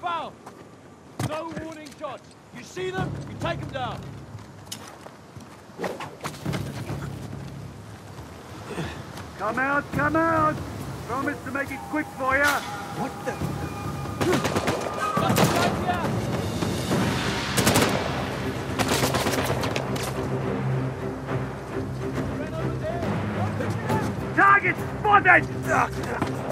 Foul! No warning shots. You see them, you take them down. Come out, come out! Promise to make it quick for you. What the? Got the guys here. Right over there. Target spotted!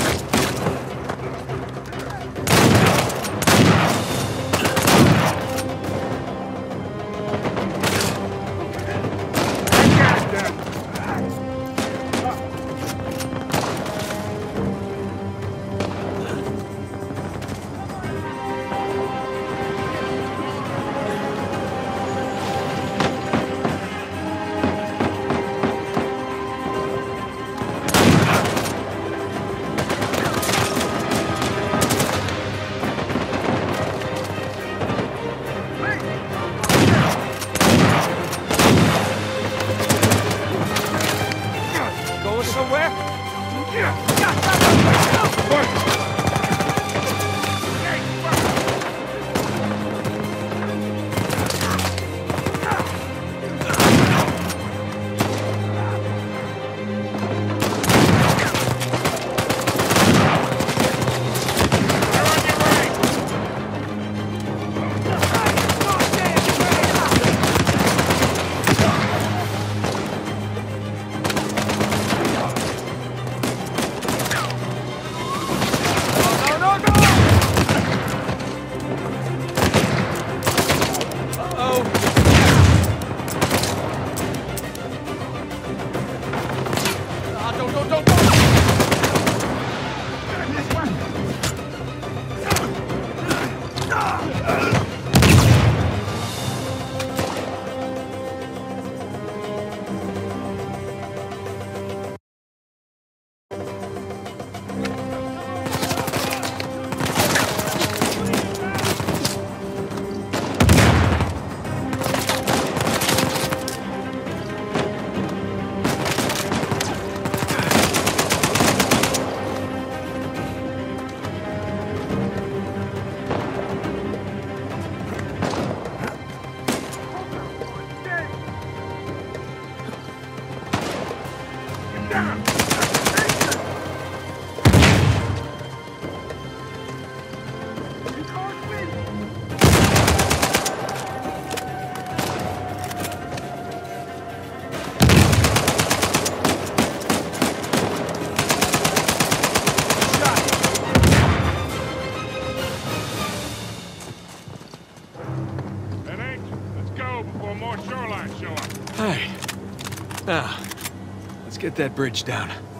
that bridge down.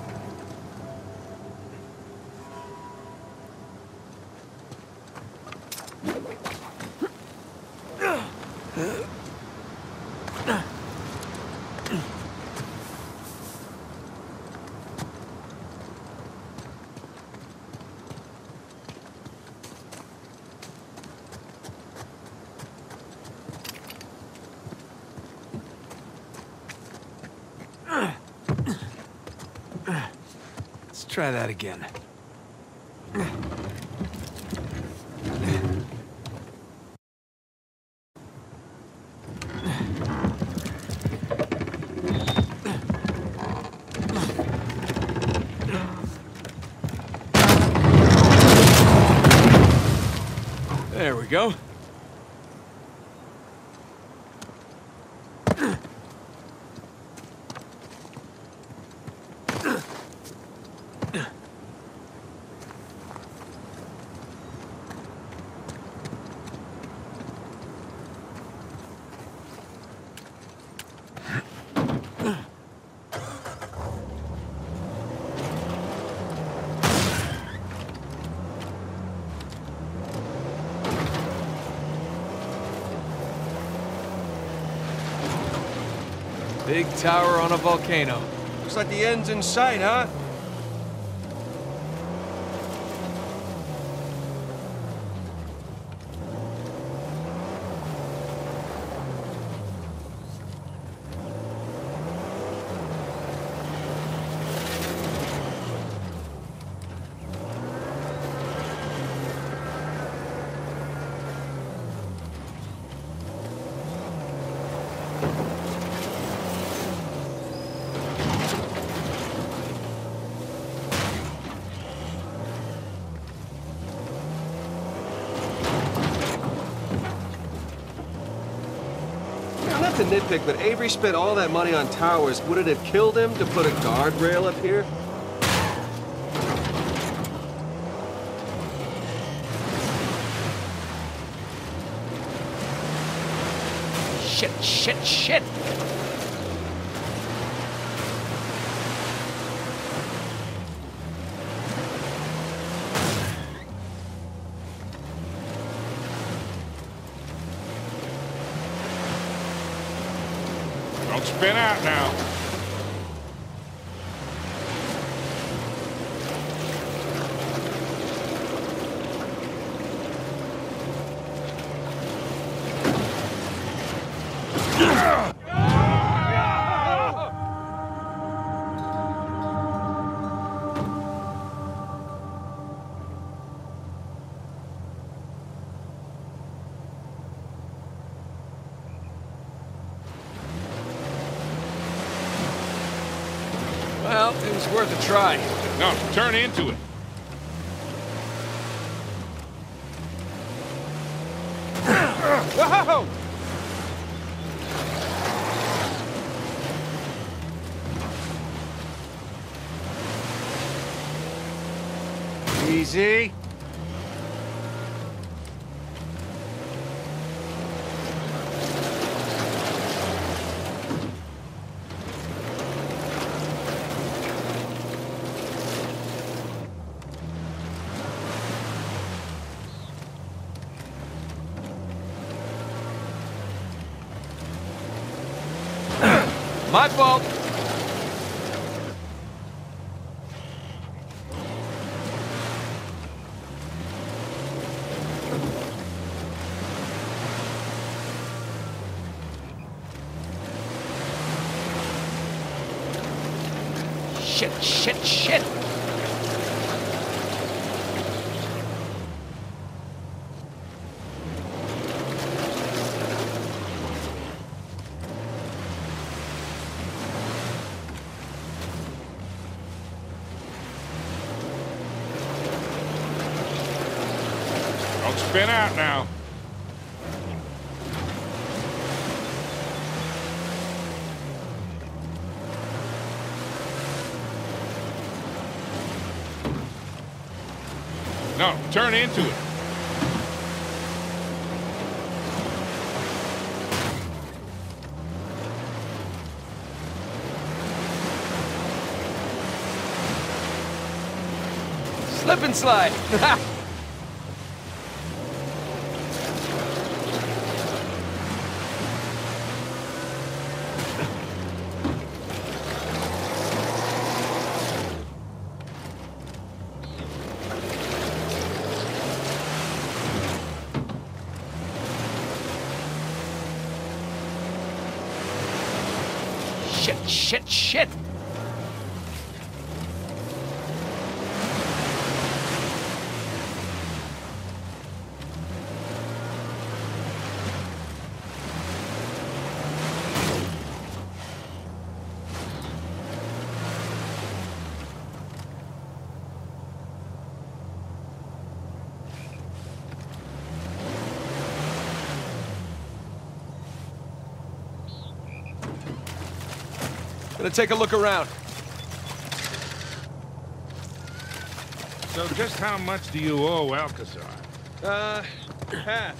Try that again. There we go. Big tower on a volcano. Looks like the end's in sight, huh? to nitpick, but Avery spent all that money on towers. Would it have killed him to put a guardrail up here? Shit, shit, shit! Spin out now. Try. No, turn into it. Whoa! Easy. My fault. Shit, shit, shit! Don't spin out now. No, turn into it. Slip and slide. shit, shit, shit! Gonna take a look around. So just how much do you owe Alcazar? Uh, half.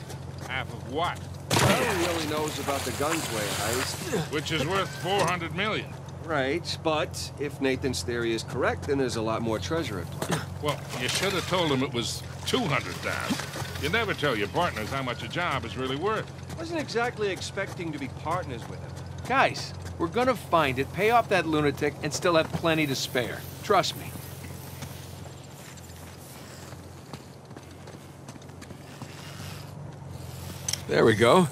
Half of what? Well, he only knows about the Gunsway heist. Which is worth 400 million. Right, but if Nathan's theory is correct, then there's a lot more treasure at play. Well, you should have told him it was 200,000. You never tell your partners how much a job is really worth. I Wasn't exactly expecting to be partners with him. Guys, we're gonna find it, pay off that lunatic, and still have plenty to spare. Trust me. There we go.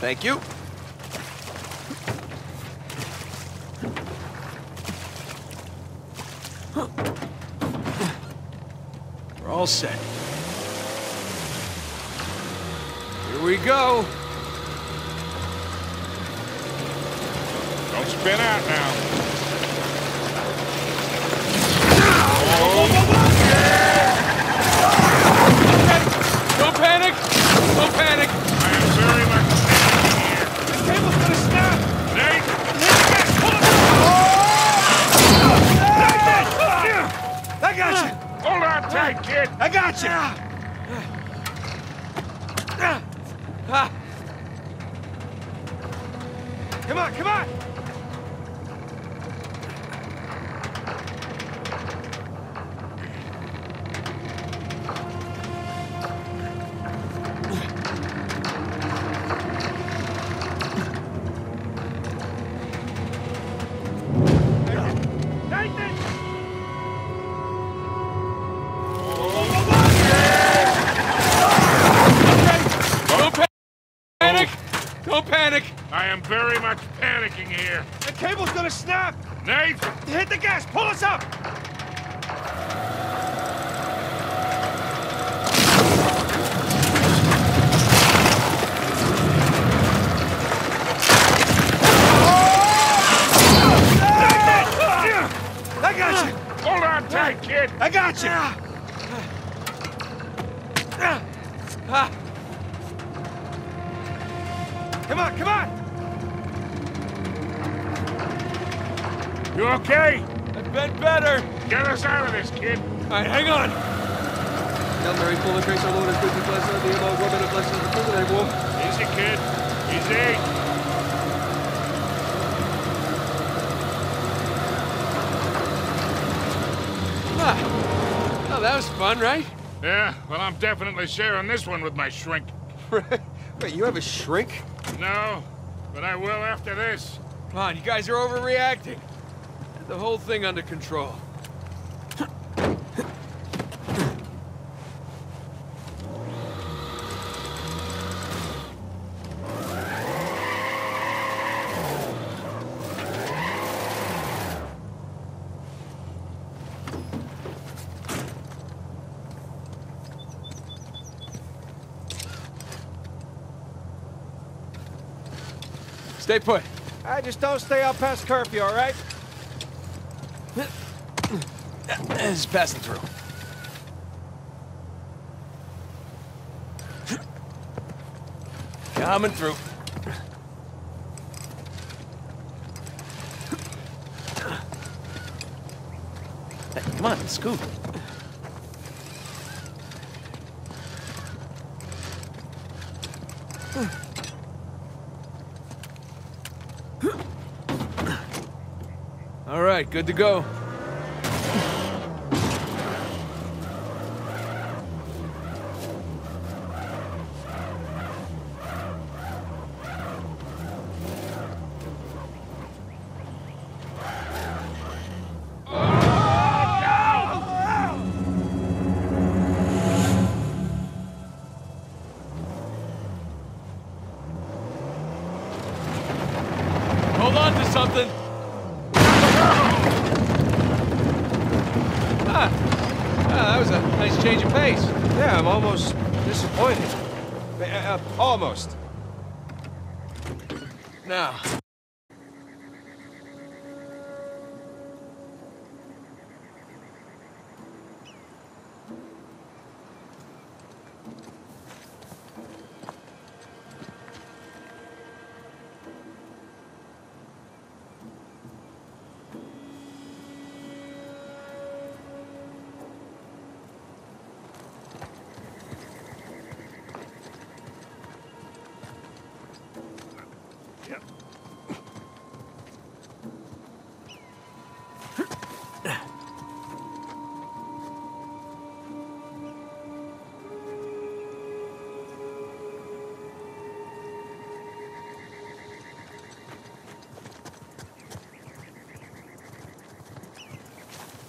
Thank you. Set. Here we go. Don't Spin out now. Don't panic! Don't panic! I got you! Ah. Ah. Ah. Come on, come on! You okay? I've been better! Get us out of this, kid! Alright, hang on! Hail Mary, full of grace, our Lord is with you. Blessed are thee among women, and blessed is the fruit of thy womb. Easy, kid. Easy. Ah. Oh, that was fun, right? Yeah, well, I'm definitely sharing this one with my shrink. Wait, you have a shrink? No, but I will after this. Come on, you guys are overreacting. The whole thing under control. Stay put. I just don't stay out past curfew, all right? It's passing through. Coming through. Hey, come on, scoot. All right, good to go.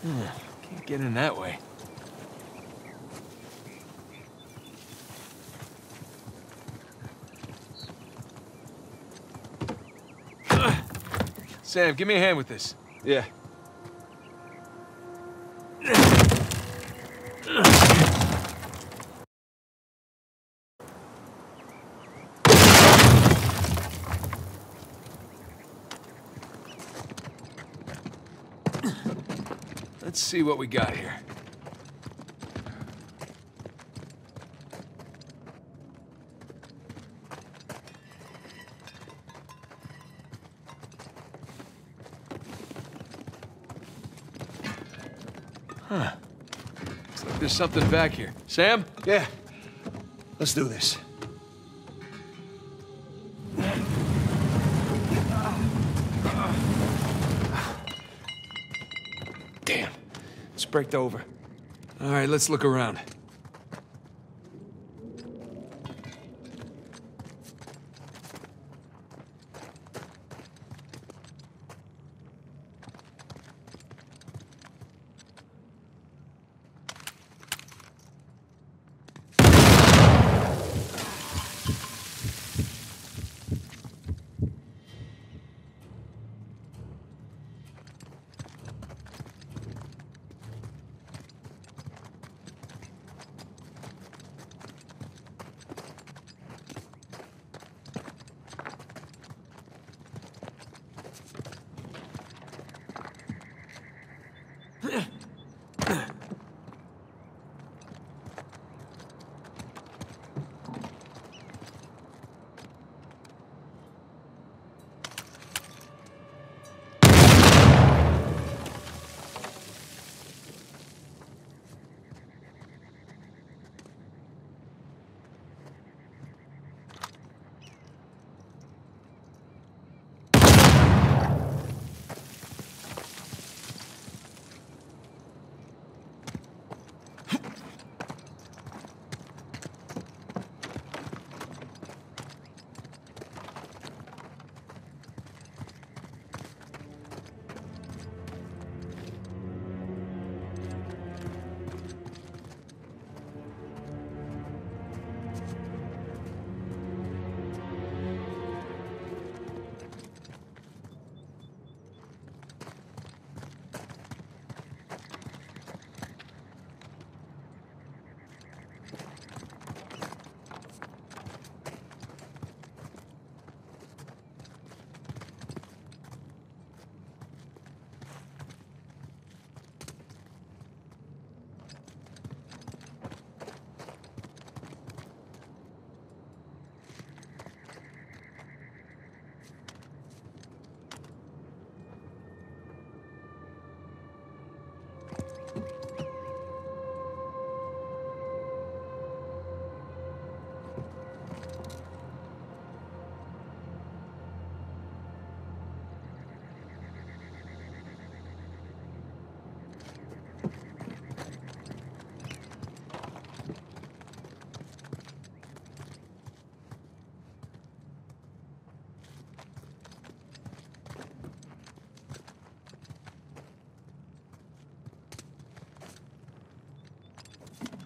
Can't get in that way. Sam, give me a hand with this. Yeah. See what we got here. Huh. Looks like there's something back here. Sam? Yeah. Let's do this. It's braked over. All right, let's look around.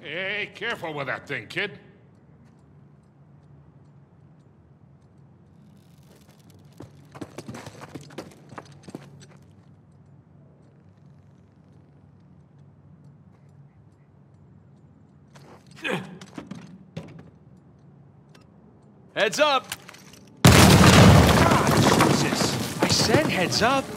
Hey, careful with that thing, kid. Heads up! God, Jesus! I said heads up!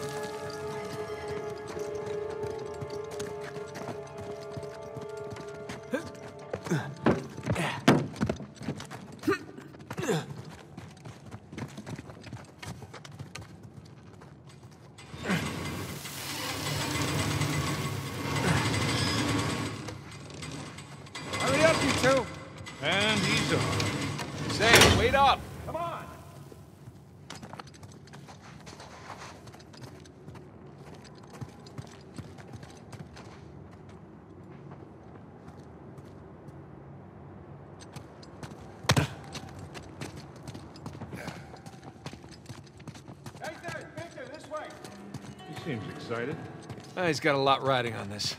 Ah, he's got a lot riding on this.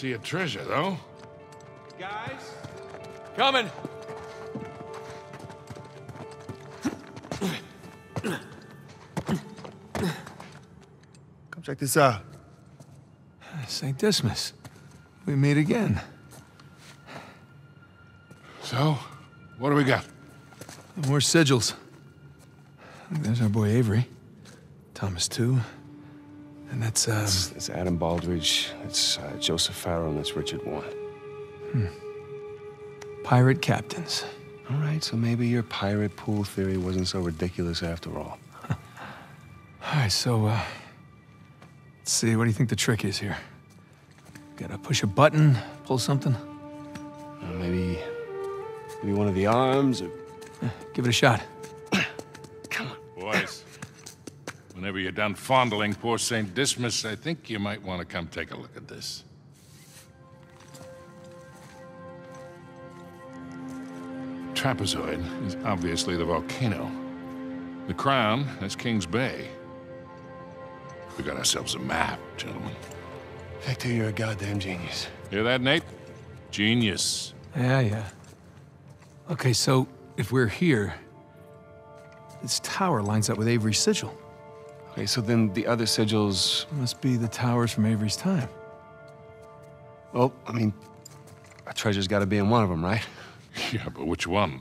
See a treasure, though. Guys? Coming. Come check this out. St. Dismas. We meet again. So, what do we got? More sigils. There's our boy Avery. Thomas, too. And that's, um... Adam Baldridge, it's uh, Joseph Farrow, and that's Richard Warren. Hmm. Pirate captains. All right, so maybe your pirate pool theory wasn't so ridiculous after all. All right, so, uh... Let's see, what do you think the trick is here? Gotta push a button, pull something? Uh, maybe, maybe one of the arms, or Give it a shot. Whenever you're done fondling poor St. Dismas, I think you might want to come take a look at this. Trapezoid is obviously the volcano. The crown is King's Bay. We got ourselves a map, gentlemen. Victor, you're a goddamn genius. Hear that, Nate? Genius. Yeah, yeah. Okay, so if we're here, this tower lines up with Avery's sigil. Okay, so then the other sigils, Must be the towers from Avery's time. well, I mean, a treasure's got to be in one of them, right? Yeah, but which one?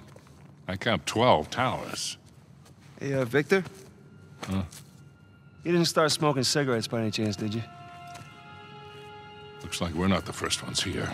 I count 12 towers. Hey, uh, Victor? Huh? You didn't start smoking cigarettes by any chance, did you? Looks like we're not the first ones here.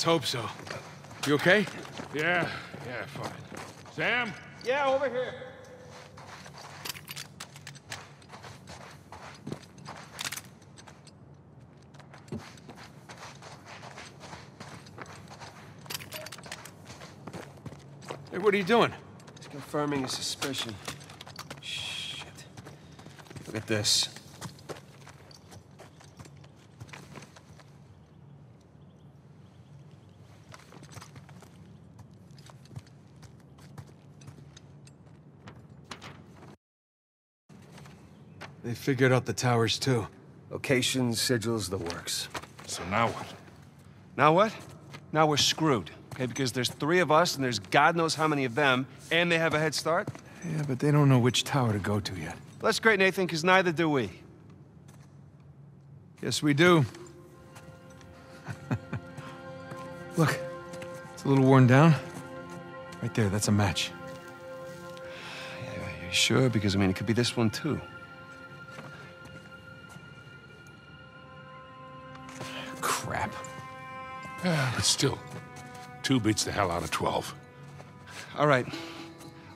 Let's hope so. You okay? Yeah, yeah, fine. Sam? Yeah, over here. Hey, what are you doing? He's confirming his suspicion. Shit. Look at this. They figured out the towers, too. Locations, sigils, the works. So now what? Now what? Now we're screwed. Okay, because there's three of us and there's God knows how many of them, and they have a head start. Yeah, but they don't know which tower to go to yet. That's great, Nathan, because neither do we. Yes, we do. Look, it's a little worn down. Right there, that's a match. Yeah, you sure? Because, I mean, it could be this one, too. Crap. Yeah, but still, two beats the hell out of 12. All right.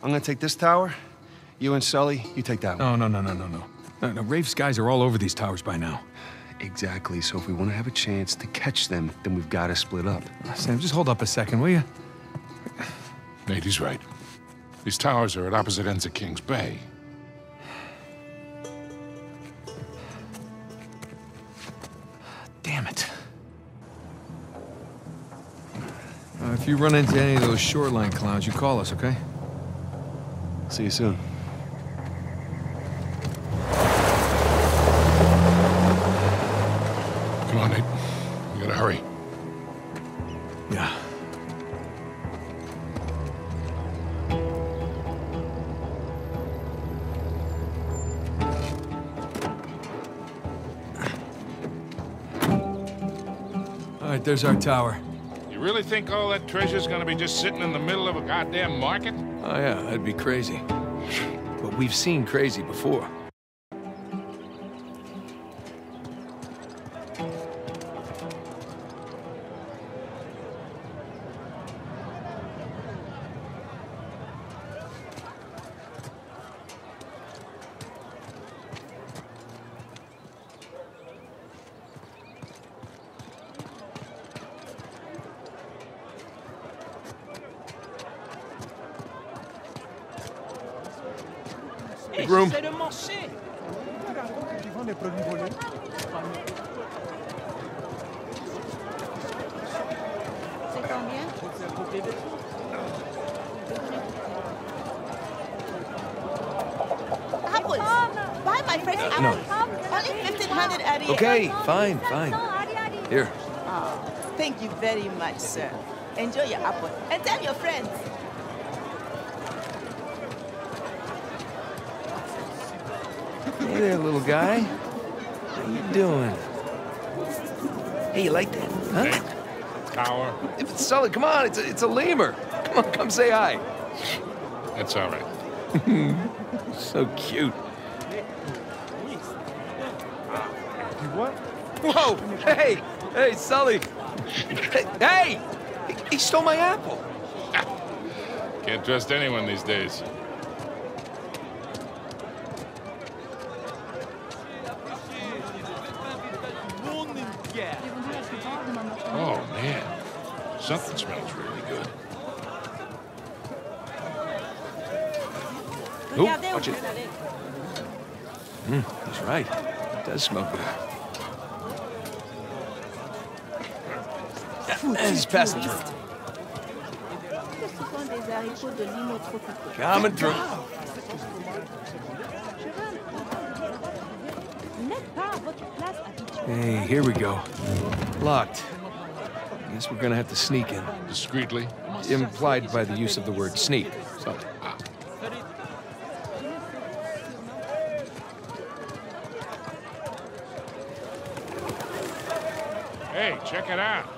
I'm gonna take this tower. You and Sully, you take that one. No, no, no, no, no, no. No, no, Rafe's guys are all over these towers by now. Exactly. So if we want to have a chance to catch them, then we've got to split up. Sam, just hold up a second, will you? Nate, he's right. These towers are at opposite ends of King's Bay. Damn it. Uh, if you run into any of those shoreline clowns, you call us, okay? See you soon. Come on, Nate. We gotta hurry. Yeah. All right, there's our tower. Really think all that treasure's gonna be just sitting in the middle of a goddamn market? Oh, yeah, that'd be crazy. But we've seen crazy before. Fine, fine. Here. Oh, thank you very much, sir. Enjoy your apple. And tell your friends. Hey there, little guy. How you doing? Hey, you like that? Huh? Nate, tower. If it's solid, come on, it's a, it's a lemur. Come on, come say hi. That's all right. So cute. What? Whoa! Hey! Hey, Sully! Hey! hey! He, he stole my apple! Can't trust anyone these days. Oh, man. Something smells really good. Oh, watch it. Mm, he's right. It does smell good. Yeah, he's passing through. Ce sont des haricots de lino tropicaux. Coming through. Vous n'êtes pas à votre place habituelle. Hey, here we go. Locked. I guess we're gonna have to sneak in. Discreetly. Implied by the use of the word sneak. So, ah. Hey, check it out.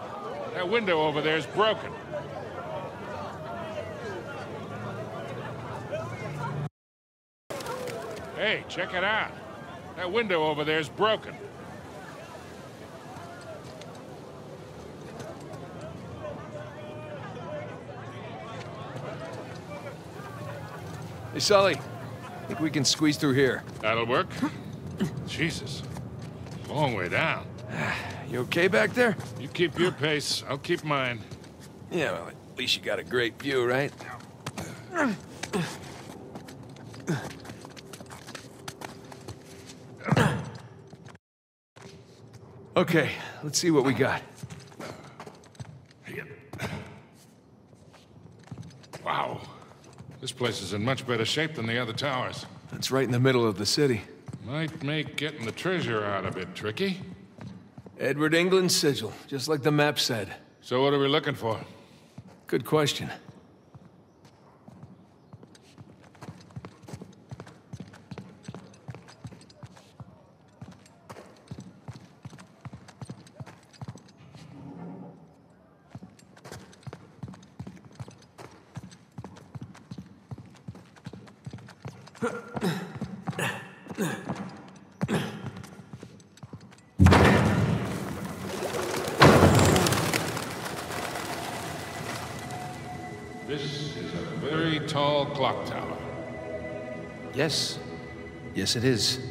The window over there is broken. Hey, check it out. That window over there is broken. Hey, Sully. I think we can squeeze through here. That'll work. Jesus. Long way down. You okay back there? You keep your pace, I'll keep mine. Yeah, well, at least you got a great view, right? Okay, let's see what we got. Wow. This place is in much better shape than the other towers. It's right in the middle of the city. Might make getting the treasure out a bit tricky. Edward England's sigil, just like the map said. So what are we looking for? Good question. Yes, it is.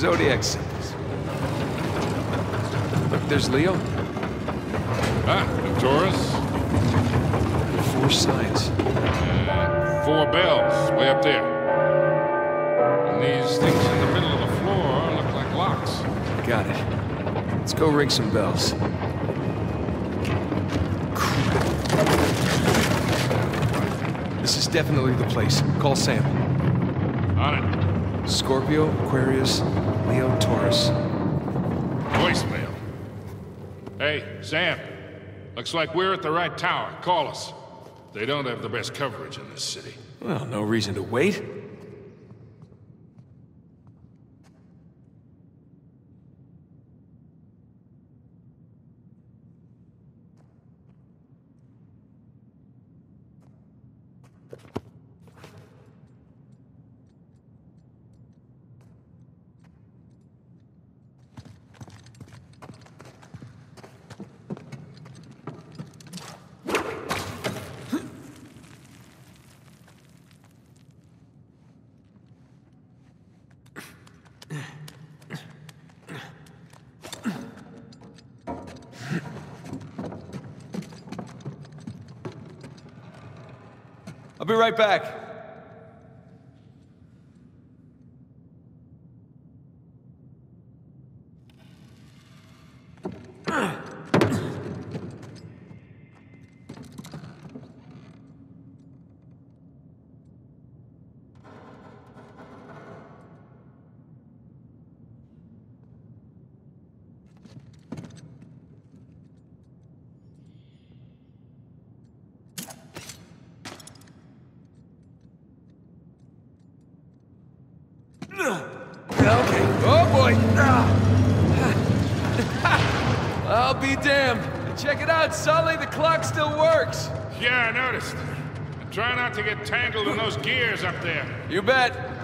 Zodiac symbols. Look, there's Leo. Ah, a Taurus? Four signs. And four bells way up there. And these things in the middle of the floor look like locks. Got it. Let's go ring some bells. This is definitely the place. Call Sam. On it. Scorpio, Aquarius, Leo, Taurus. Voicemail. Hey, Sam. Looks like we're at the right tower. Call us. They don't have the best coverage in this city. Well, no reason to wait. I'll be right back. Okay. Oh boy. I'll be damned. Check it out, Sully. The clock still works. Yeah, I noticed. And try not to get tangled in those gears up there. You bet.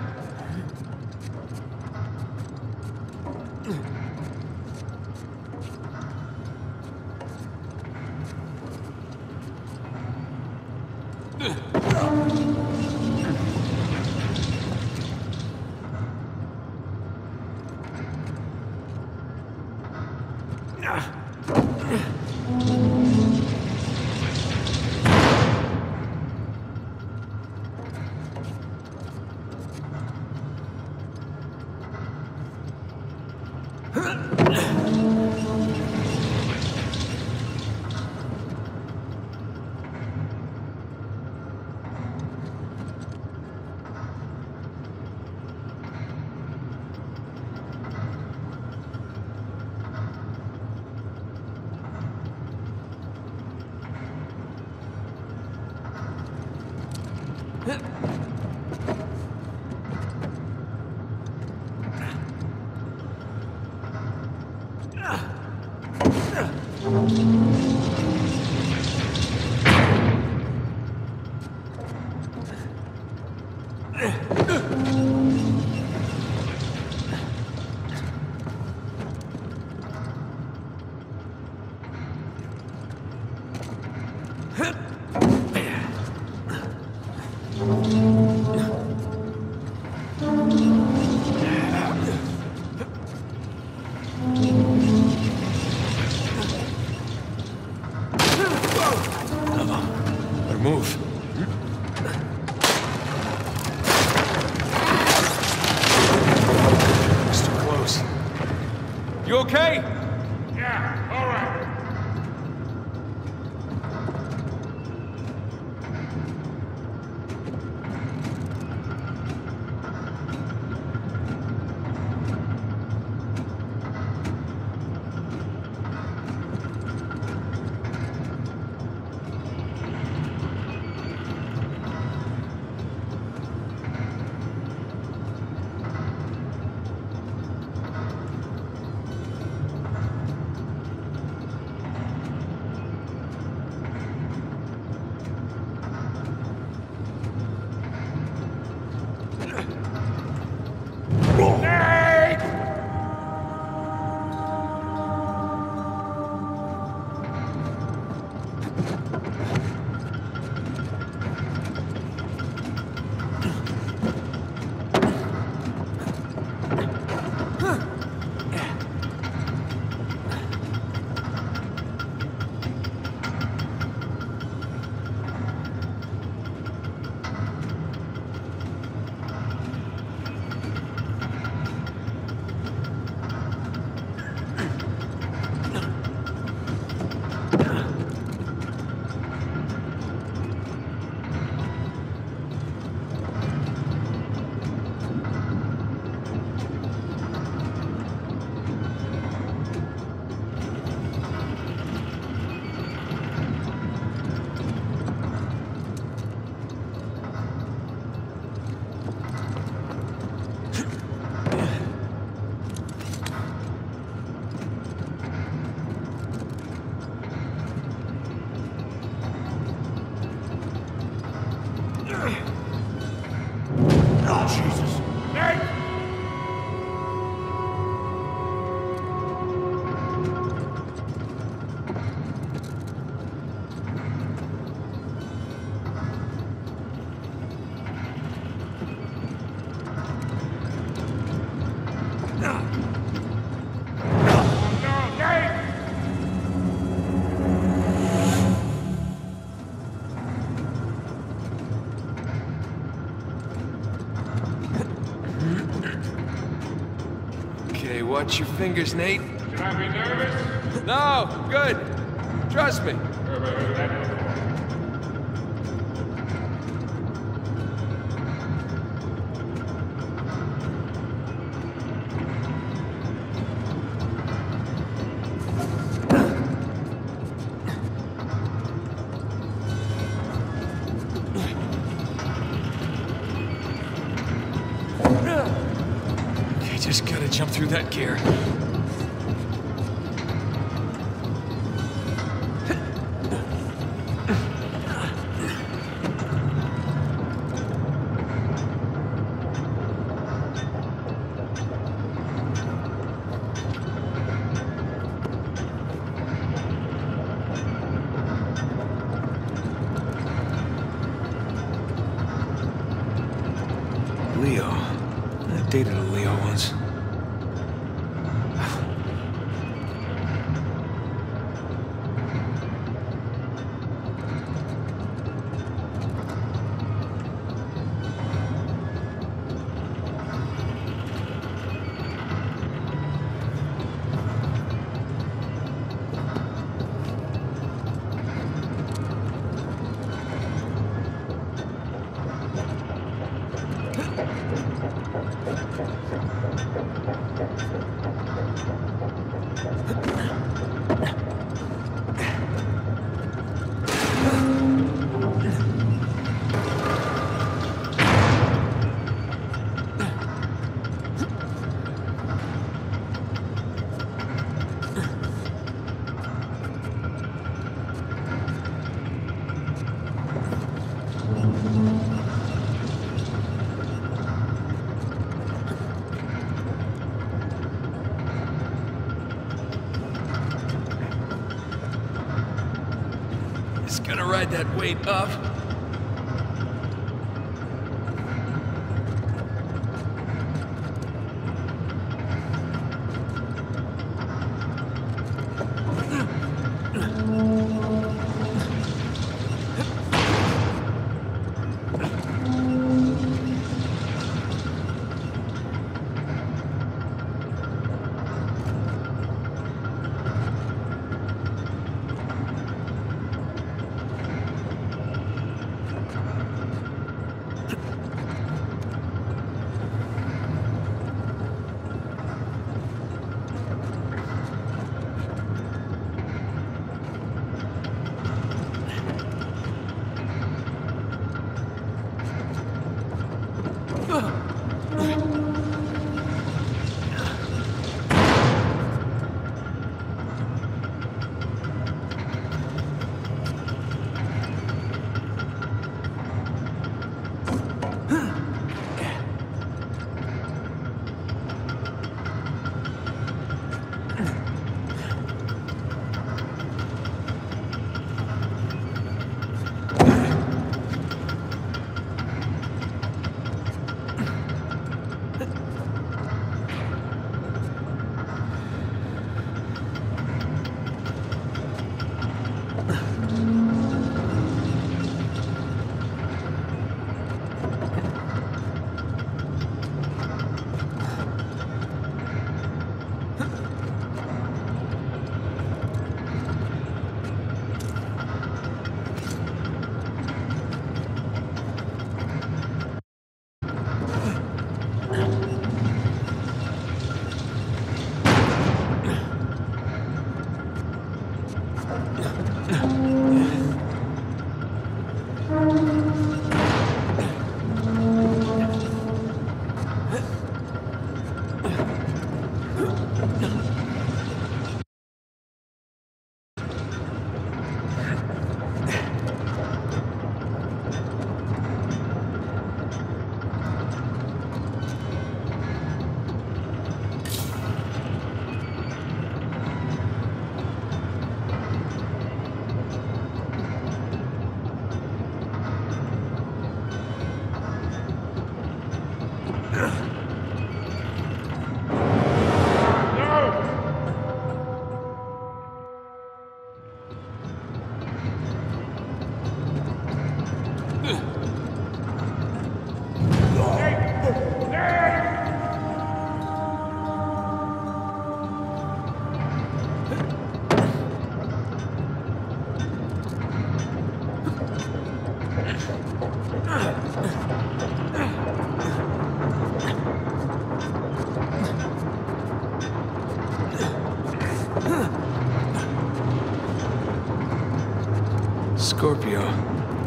Fingers, Nate. Should I be nervous? No, good. Trust me. Just gotta jump through that gear. That up. Uh, Scorpio.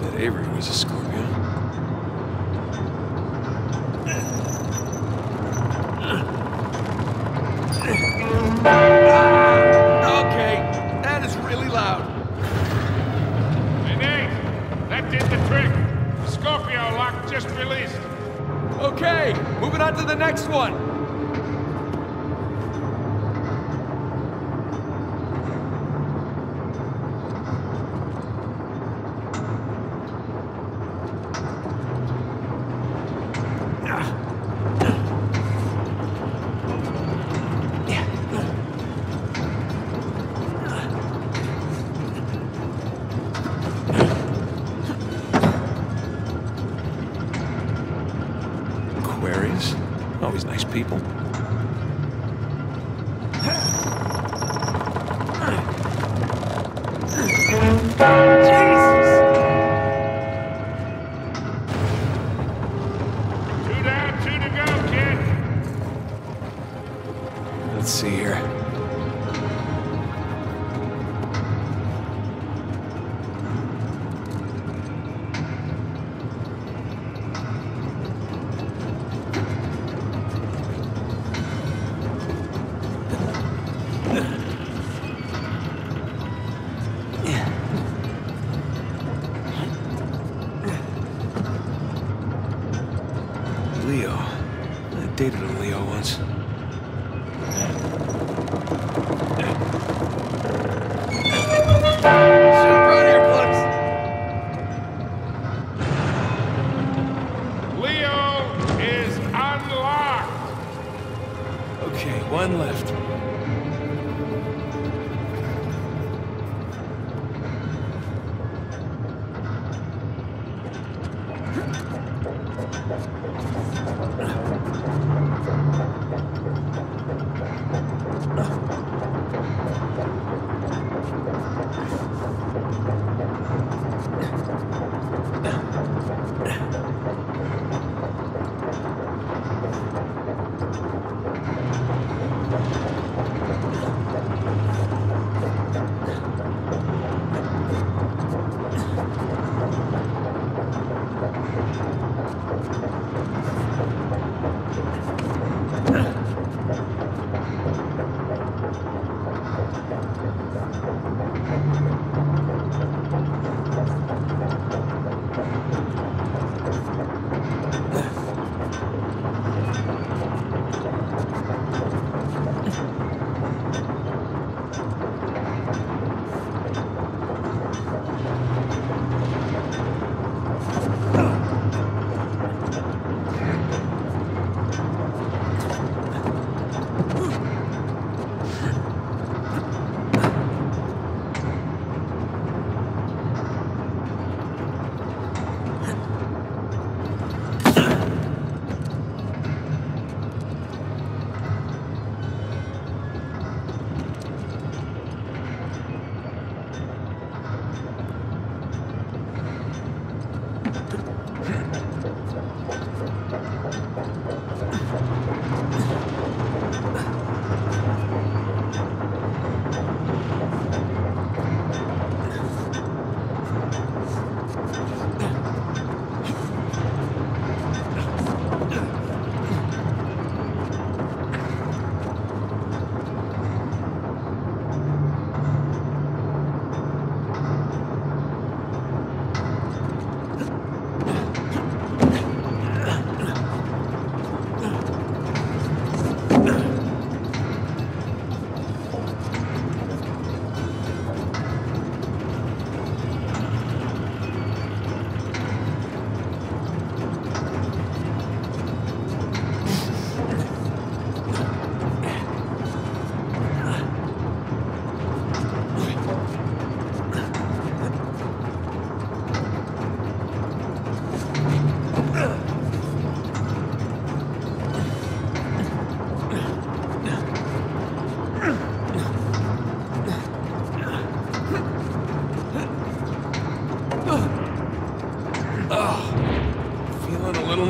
That Avery was a.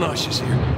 nauseous here.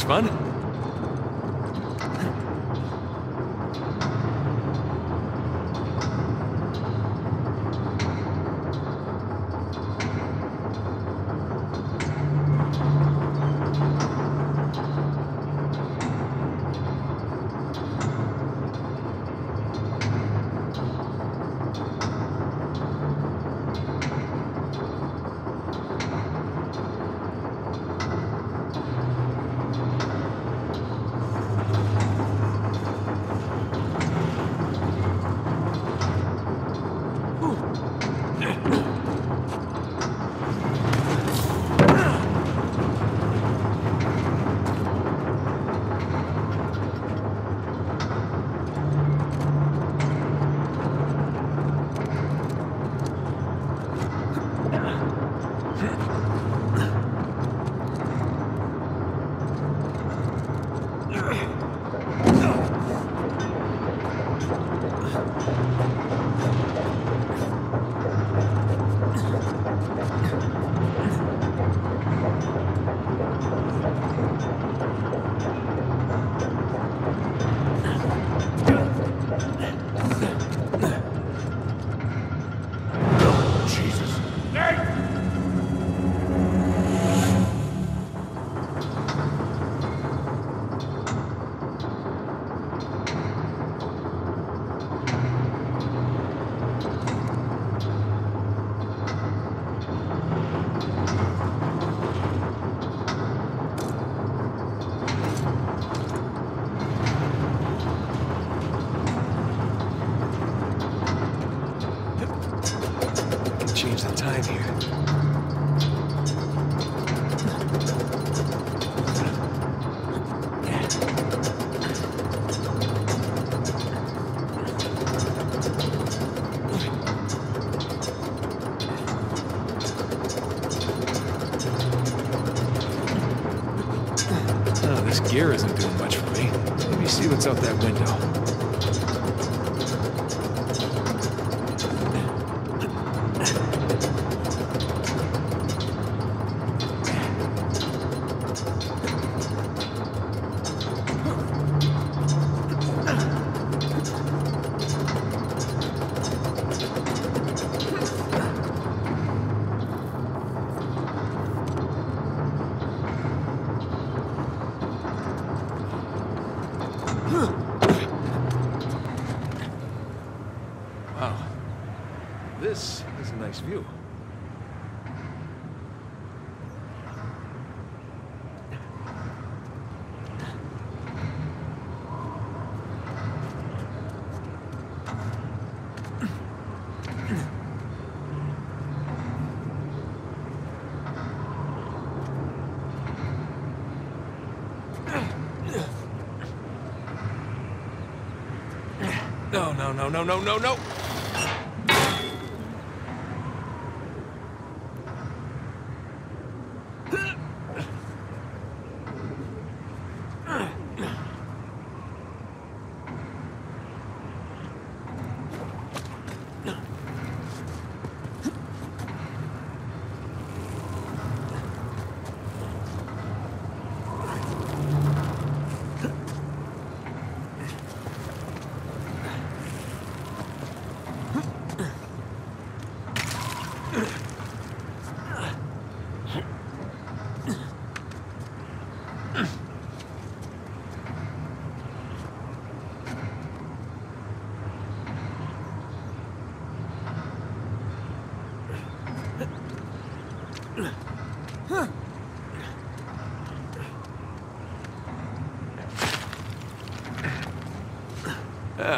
Was fun. No, no, no, no, no,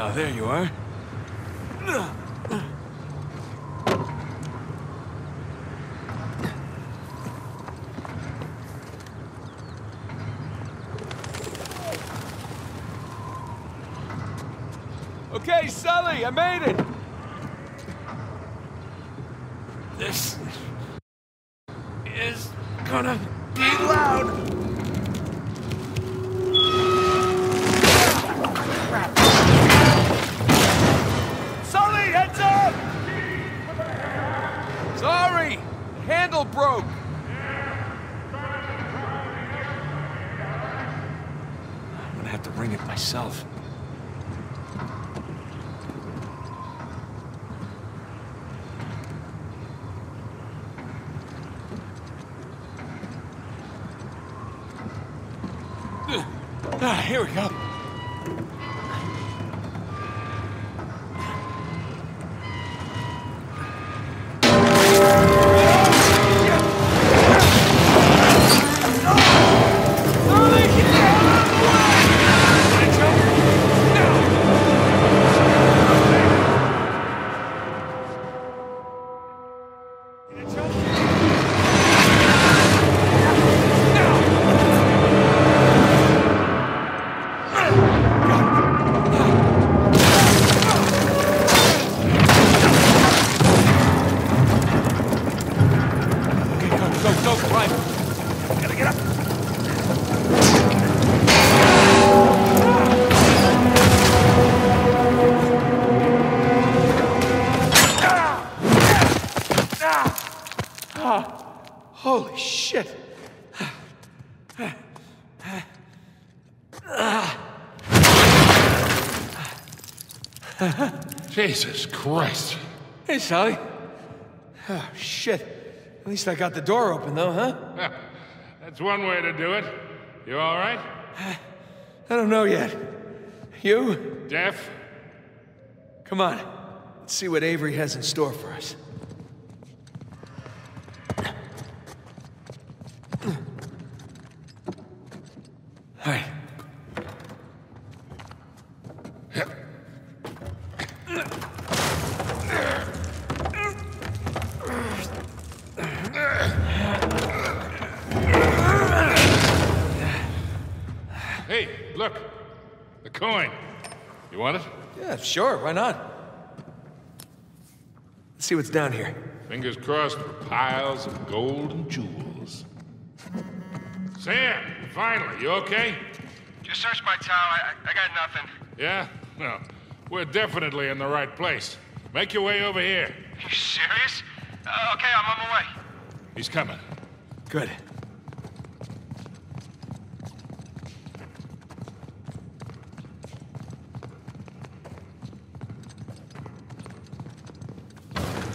no, no! Oh, there you are. Okay, Sully, I made it! Jesus Christ. Hey, Sally. Oh, shit. At least I got the door open, though, huh? That's one way to do it. You all right? I don't know yet. You? Deaf? Come on. Let's see what Avery has in store for us. Sure. Why not? Let's see what's down here. Fingers crossed for piles of gold and jewels. Sam, finally, you okay? Just searched my town. I, I got nothing. Yeah? Well, we're definitely in the right place. Make your way over here. Are You serious? Uh, okay, I'm on my way. He's coming. Good.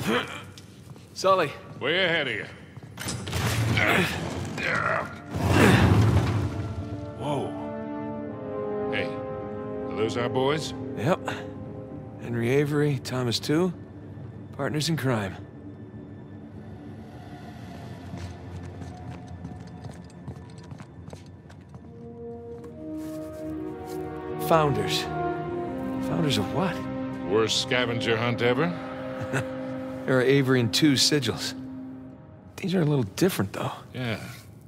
Sully, Way ahead of you. Whoa. Hey, Those our boys? Yep. Henry Avery, Thomas Tew. Partners in crime. Founders. Founders of what? Worst scavenger hunt ever? There are Avery and Tew sigils. These are a little different, though. Yeah.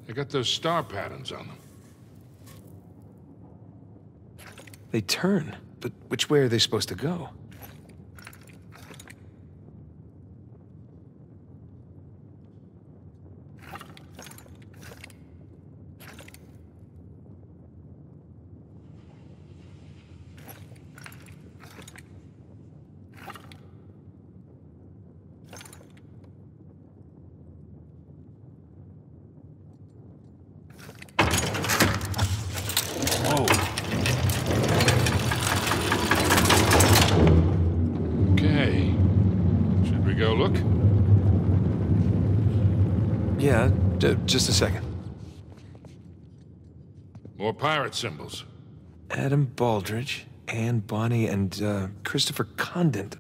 They got those star patterns on them. They turn, but which way are they supposed to go? Whoa. Okay. Should we go look? Yeah, d- just a second. More pirate symbols. Adam Baldridge, Anne Bonny, and uh, Christopher Condent.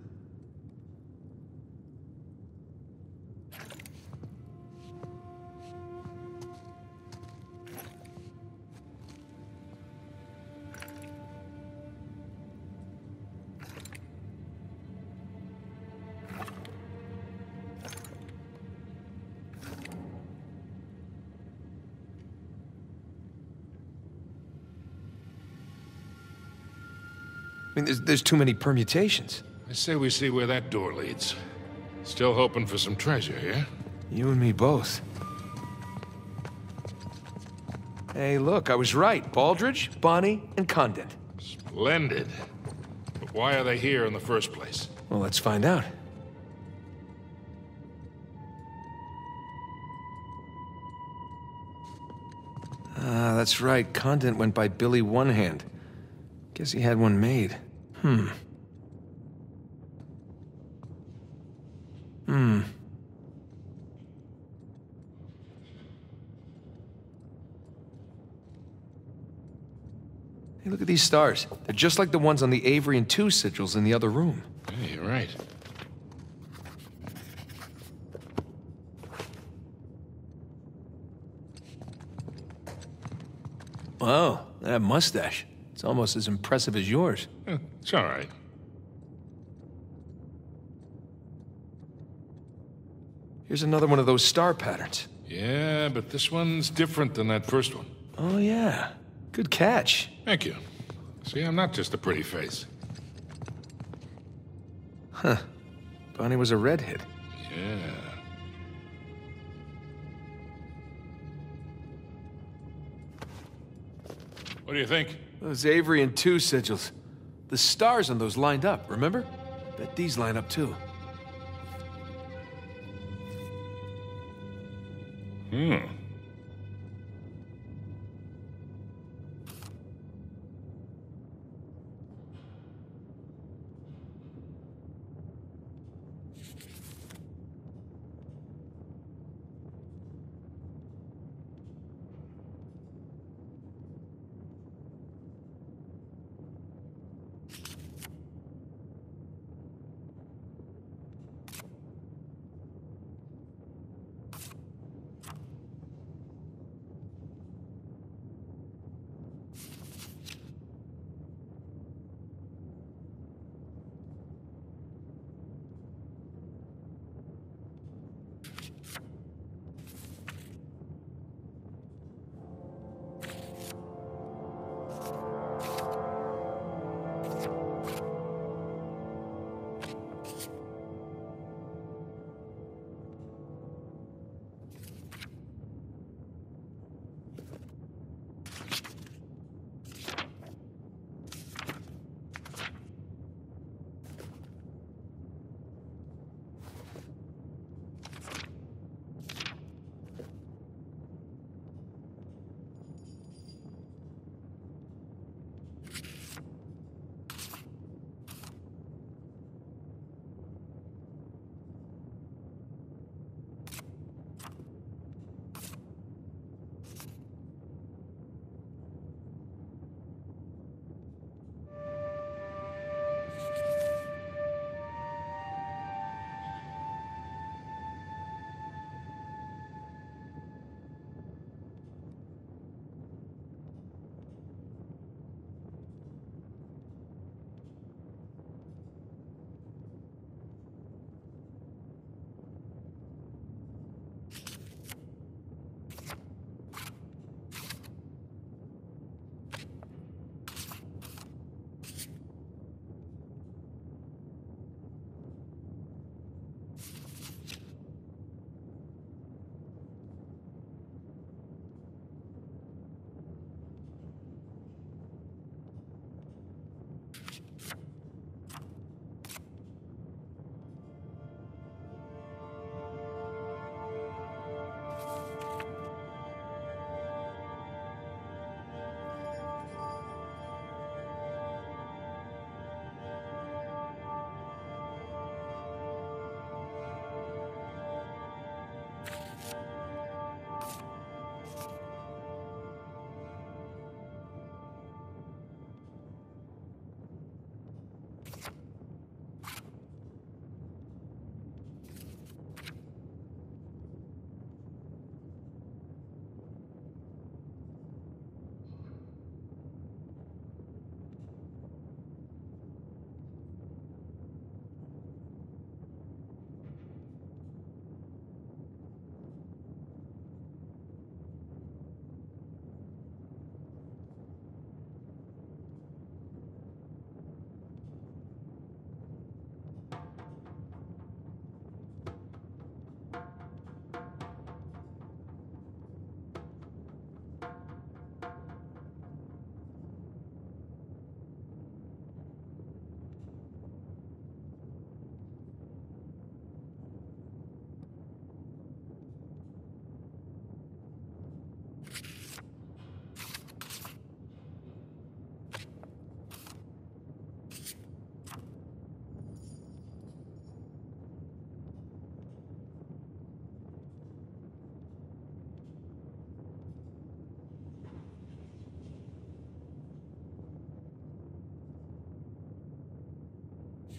Mean, there's, there's too many permutations. I say we see where that door leads. Still hoping for some treasure, yeah? You and me both. Hey, look, I was right. Baldridge, Bonny, and Condent. Splendid. But why are they here in the first place? Well, let's find out. Ah, that's right. Condent went by Billy One Hand. Guess he had one made. Hmm. Hmm. Hey, look at these stars. They're just like the ones on the Avery and Tew sigils in the other room. Hey, you're right. Wow, that mustache. It's almost as impressive as yours. Eh, It's all right. Here's another one of those star patterns. Yeah, but this one's different than that first one. Oh, yeah. Good catch. Thank you. See, I'm not just a pretty face. Huh. Bonny was a redhead. Yeah. What do you think? Those Avery and Tew sigils. The stars on those lined up, remember? Bet these line up too. Hmm.